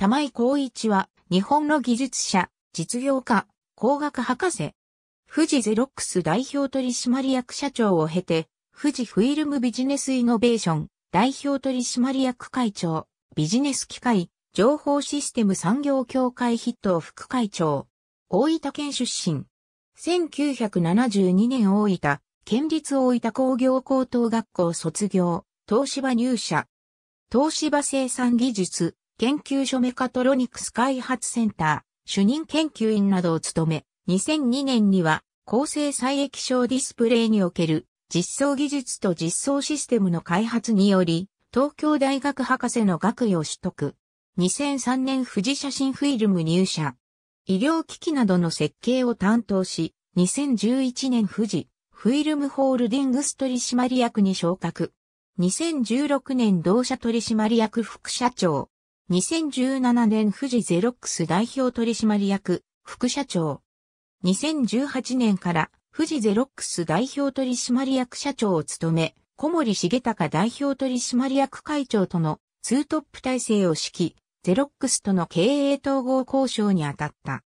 玉井光一は、日本の技術者、実業家、工学博士。富士ゼロックス代表取締役社長を経て、富士フィルムビジネスイノベーション代表取締役会長、ビジネス機械、情報システム産業協会筆頭副会長。大分県出身。1972年大分、県立大分工業高等学校卒業、東芝入社。東芝生産技術、研究所メカトロニクス開発センター、主任研究員などを務め、2002年には、高性再液晶ディスプレイにおける実装技術と実装システムの開発により、東京大学博士の学位を取得。2003年富士写真フィルム入社。医療機器などの設計を担当し、2011年富士フィルムホールディングス取締役に昇格。2016年同社取締役副社長。2017年富士ゼロックス代表取締役副社長。2018年から富士ゼロックス代表取締役社長を務め、小森重隆代表取締役会長とのツートップ体制を指揮、ゼロックスとの経営統合交渉に当たった。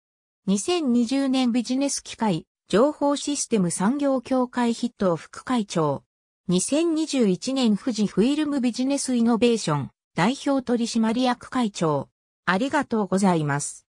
2020年ビジネス機械、情報システム産業協会筆頭副会長。2021年富士フィルムビジネスイノベーション代表取締役会長。ありがとうございます。